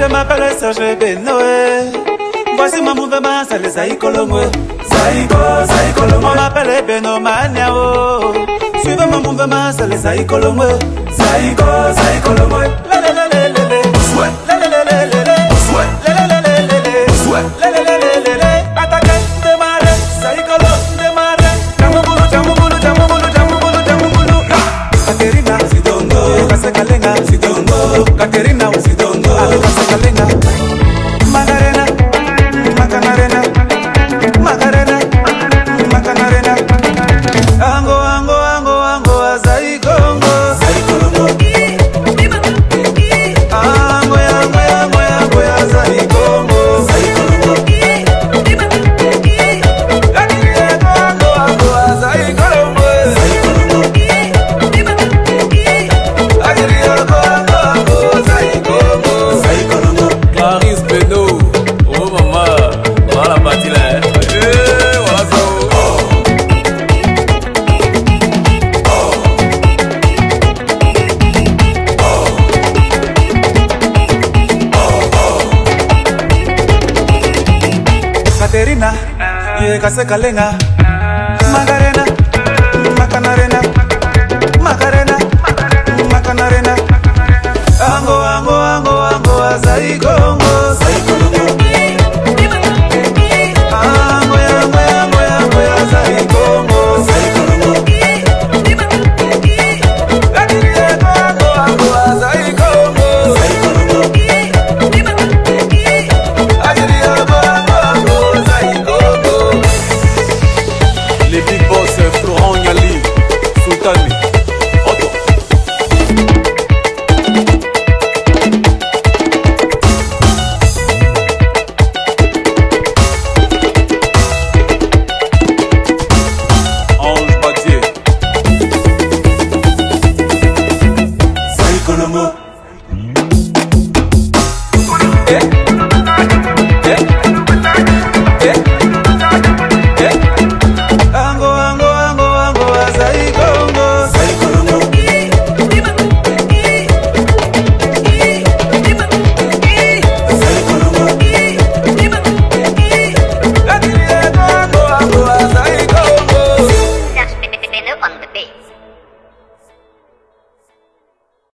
je m'appelle serge benoe voici ma mouvement c'est les zaïkolongwe on m'appelle beno maniao suivez mon mouvement c'est les zaïkolongwe Caterina, Sidongo, Caterina, Sidongo. Caterina, y de Casa Calena.